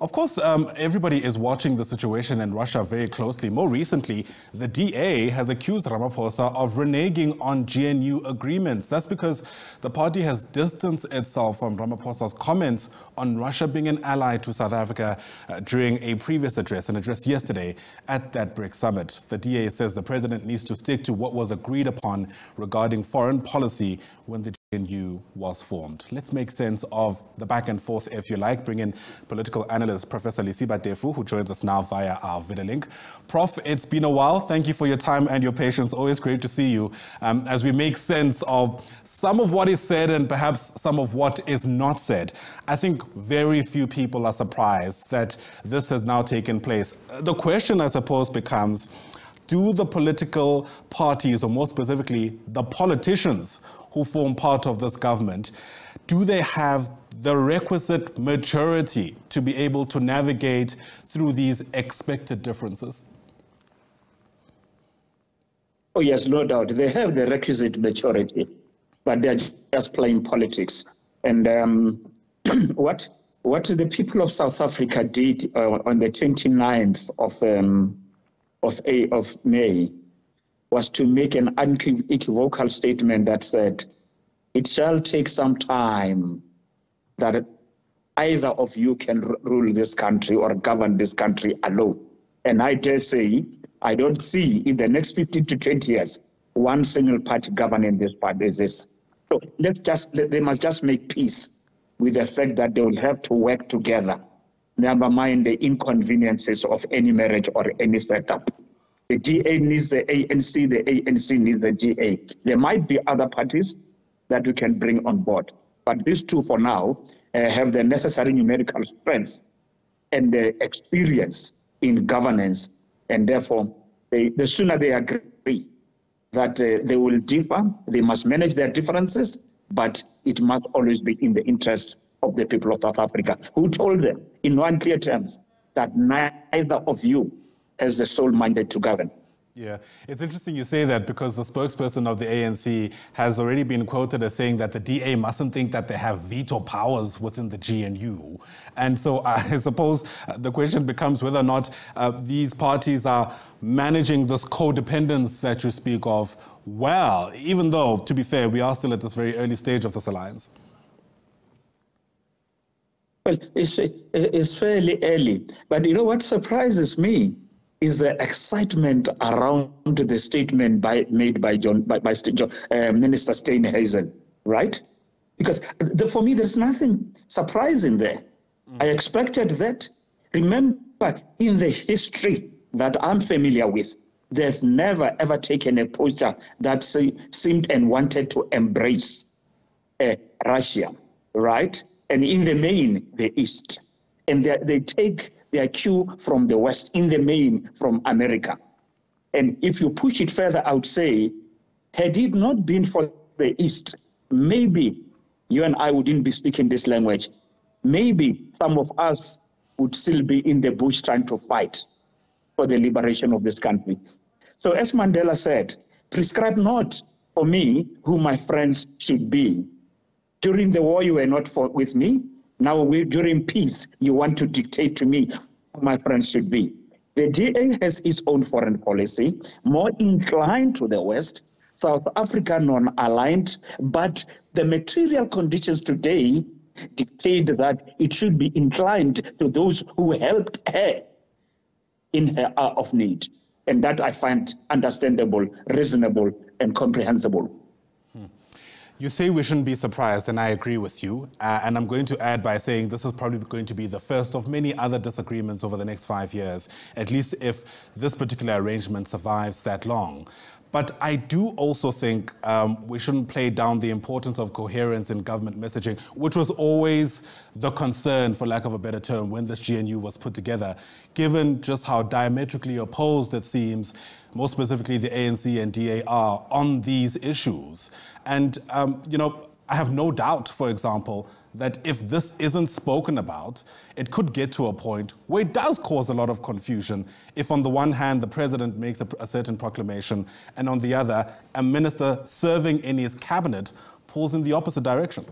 Of course, um, everybody is watching the situation in Russia very closely. More recently, the DA has accused Ramaphosa of reneging on GNU agreements. That's because the party has distanced itself from Ramaphosa's comments on Russia being an ally to South Africa uh, during a previous address, an address yesterday at that BRICS summit. The DA says the president needs to stick to what was agreed upon regarding foreign policy when the GNU was formed. Let's make sense of the back and forth, if you like. Bring in political analyst Professor Lesiba Teffo, who joins us now via our video link. Prof, it's been a while. Thank you for your time and your patience. Always great to see you um, as we make sense of some of what is said and perhaps some of what is not said. I think very few people are surprised that this has now taken place. The question, I suppose, becomes do the political parties, or more specifically, the politicians who form part of this government, do they have the requisite maturity to be able to navigate through these expected differences? Oh, yes, no doubt. They have the requisite maturity, but they're just playing politics. And um, what what the people of South Africa did uh, on the 29th of um, of, a, of May was to make an unequivocal statement that said, it shall take some time that either of you can rule this country or govern this country alone. And I dare say, I don't see in the next 15 to 20 years one single party governing this party. This. So let's just, they must just make peace with the fact that they will have to work together. Never mind the inconveniences of any marriage or any setup. The DA needs the ANC, the ANC needs the DA. There might be other parties that we can bring on board. But these two, for now, uh, have the necessary numerical strength and the experience in governance, and therefore, they, the sooner they agree that uh, they will differ, they must manage their differences, but it must always be in the interest of the people of South Africa, who told them in one clear terms that neither of you has the sole mandate to govern. Yeah, it's interesting you say that because the spokesperson of the ANC has already been quoted as saying that the DA mustn't think that they have veto powers within the GNU. And so I suppose uh, the question becomes whether or not uh, these parties are managing this codependence that you speak of well, even though, to be fair, we are still at this very early stage of this alliance. Well, it's, it's fairly early. But you know what surprises me? is the excitement around the statement by, made by John by, by uh, Minister Steenhuisen, right? Because the, for me, there's nothing surprising there. Mm. I expected that. Remember, in the history that I'm familiar with, they've never ever taken a posture that say, seemed and wanted to embrace uh, Russia, right? And in the main, the East. And they, they take their cue from the West, in the main from America. And if you push it further, I would say, had it not been for the East, maybe you and I wouldn't be speaking this language. Maybe some of us would still be in the bush trying to fight for the liberation of this country. So, as Mandela said, prescribe not for me who my friends should be. During the war, you were not for, with me. Now, we, during peace, you want to dictate to me who my friends should be. The DA has its own foreign policy, more inclined to the West, South Africa non aligned, but the material conditions today dictate that it should be inclined to those who helped her in her hour of need. And that I find understandable, reasonable, and comprehensible. You say we shouldn't be surprised, and I agree with you. Uh, and I'm going to add by saying this is probably going to be the first of many other disagreements over the next five years, at least if this particular arrangement survives that long. But I do also think um, we shouldn't play down the importance of coherence in government messaging, which was always the concern, for lack of a better term, when this GNU was put together, given just how diametrically opposed it seems, more specifically the ANC and DA are on these issues. And, um, you know, I have no doubt, for example, that if this isn't spoken about, it could get to a point where it does cause a lot of confusion if, on the one hand, the president makes a, a certain proclamation, and on the other, a minister serving in his cabinet pulls in the opposite direction.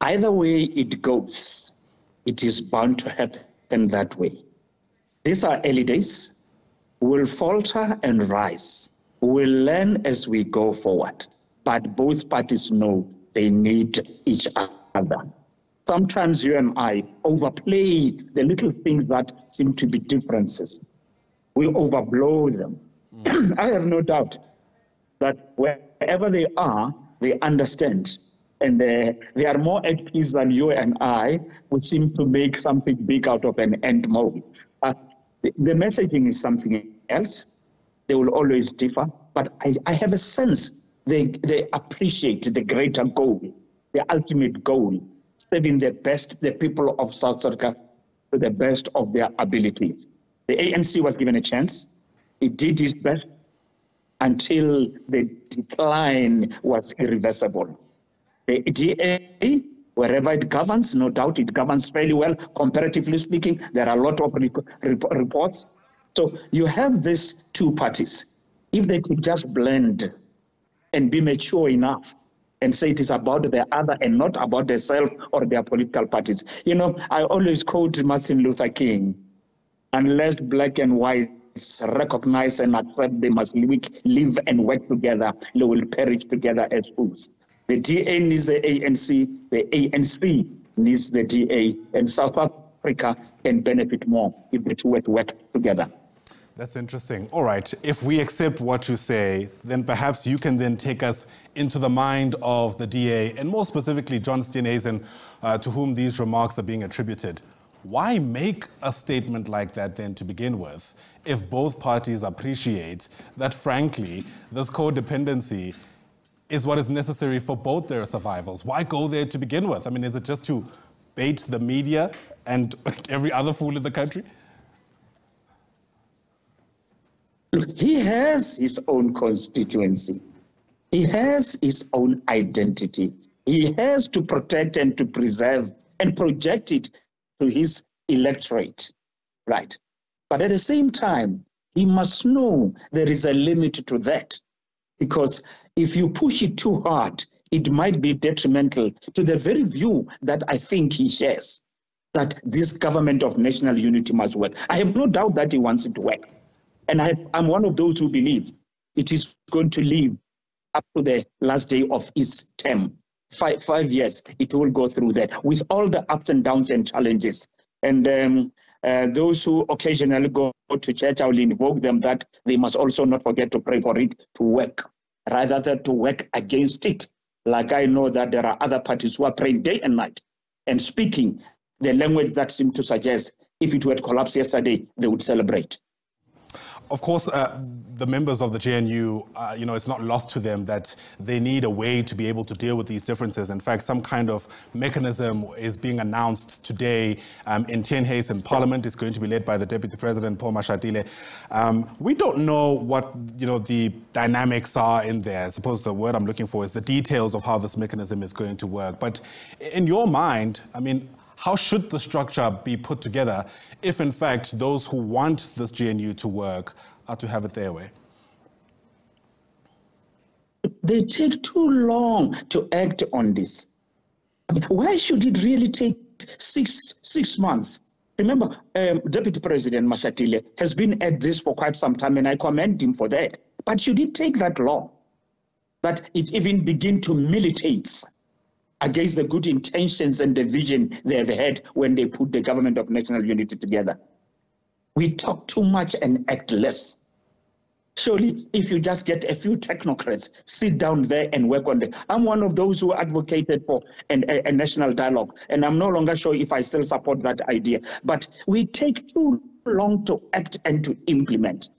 Either way it goes, it is bound to happen that way. These are early days. We'll falter and rise. We'll learn as we go forward. But both parties know they need each other. Sometimes you and I overplay the little things that seem to be differences. We overblow them. Mm. I have no doubt that wherever they are, they understand. And uh, they are more at peace than you and I, who seem to make something big out of an end mode. Uh, the, the, messaging is something else. They will always differ. But I, I have a sense they, they appreciate the greater goal, the ultimate goal, serving the best, the people of South Africa to the best of their ability. The ANC was given a chance. It did its best until the decline was irreversible. The DA, wherever it governs, no doubt it governs fairly well, comparatively speaking. There are a lot of reports. So you have these two parties. If they could just blend and be mature enough and say it is about the other and not about the self or their political parties. You know, I always quote Martin Luther King unless black and white recognize and accept they must live and work together, they will perish together as fools. The DA needs the ANC, the ANC needs the DA, and South Africa can benefit more if the two work together. That's interesting. All right, if we accept what you say, then perhaps you can then take us into the mind of the DA, and more specifically, John Steenhuisen, uh, to whom these remarks are being attributed. Why make a statement like that then to begin with, if both parties appreciate that, frankly, this codependency is what is necessary for both their survivals? Why go there to begin with? I mean, is it just to bait the media and every other fool in the country? Look, he has his own constituency. He has his own identity. He has to protect and to preserve and project it to his electorate, right? But at the same time, he must know there is a limit to that. Because if you push it too hard, it might be detrimental to the very view that I think he shares that this government of national unity must work. I have no doubt that he wants it to work. And I, I'm one of those who believe it is going to live up to the last day of its term. Five, five years, it will go through that with all the ups and downs and challenges. And um, uh, those who occasionally go to church, I will invoke them that they must also not forget to pray for it to work, rather than to work against it. Like I know that there are other parties who are praying day and night and speaking the language that seemed to suggest if it were to collapse yesterday, they would celebrate. Of course, uh, the members of the GNU, uh, you know, it's not lost to them that they need a way to be able to deal with these differences. In fact, some kind of mechanism is being announced today um, in Tuynhuys in Parliament. It's going to be led by the Deputy President, Paul Mashatile. Um, we don't know what, you know, the dynamics are in there. I suppose the word I'm looking for is the details of how this mechanism is going to work. But in your mind, I mean, how should the structure be put together if, in fact, those who want this GNU to work are to have it their way? They take too long to act on this. Why should it really take six, six months? Remember, um, Deputy President Mashatile has been at this for quite some time, and I commend him for that. But should it take that long? That it even begin to militate against the good intentions and the vision they have had when they put the government of national unity together. We talk too much and act less. Surely, if you just get a few technocrats, sit down there and work on it. I'm one of those who advocated for an, a, a national dialogue, and I'm no longer sure if I still support that idea. But we take too long to act and to implement.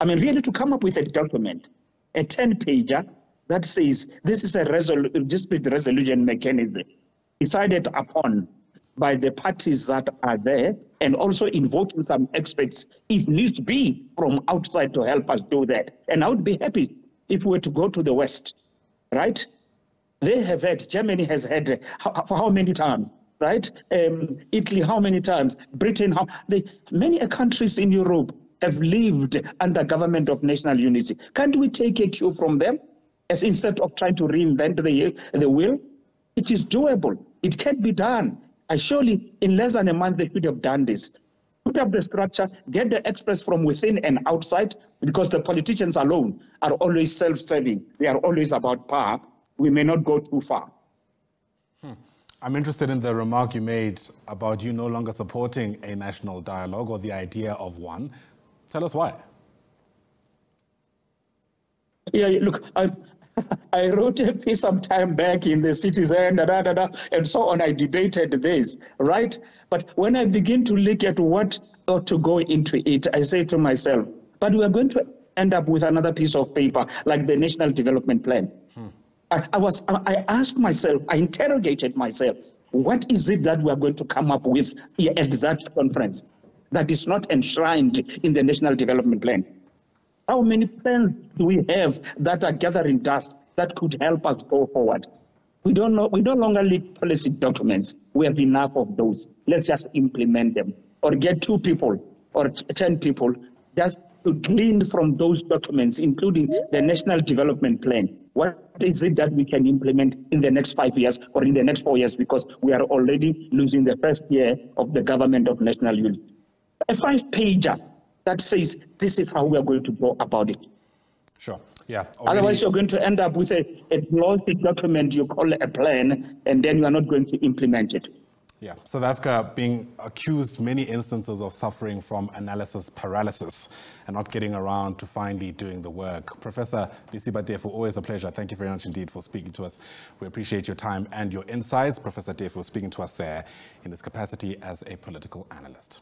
I mean, really, to come up with a document, a 10 pager that says this is a resol- dispute resolution mechanism decided upon by the parties that are there and also invoking some experts, if needs be, from outside to help us do that. And I would be happy if we were to go to the West, right? They have had, Germany has had, for how many times, right? Um, Italy, how many times? Britain, how, they, many countries in Europe have lived under government of national unity. Can't we take a cue from them? As instead of trying to reinvent the, the wheel, it is doable. It can be done. I surely, in less than a month, they could have done this. Put up the structure, get the experts from within and outside, because the politicians alone are always self-serving. They are always about power. We may not go too far. Hmm. I'm interested in the remark you made about you no longer supporting a national dialogue or the idea of one. Tell us why. Yeah, look, I, I wrote a piece some time back in the Citizen, da, da, da, and so on. I debated this, right? But when I begin to look at what ought to go into it, I say to myself, but we are going to end up with another piece of paper like the National Development Plan. Hmm. I, I, was, I asked myself, I interrogated myself, what is it that we are going to come up with at that conference that is not enshrined in the National Development Plan? How many plans do we have that are gathering dust that could help us go forward? We don't know. We no longer need policy documents. We have enough of those. Let's just implement them, or get two people or ten people just to glean from those documents, including the National Development Plan. What is it that we can implement in the next five years or in the next four years? Because we are already losing the first year of the government of national unity. A five-pager that says this is how we are going to go about it. Sure. Yeah. Already... Otherwise, you're going to end up with a, a glossy document you call a plan, and then you are not going to implement it. Yeah, South Africa being accused many instances of suffering from analysis paralysis and not getting around to finally doing the work. Professor Lesiba Teffo, always a pleasure. Thank you very much indeed for speaking to us. We appreciate your time and your insights. Professor Teffo speaking to us there in his capacity as a political analyst.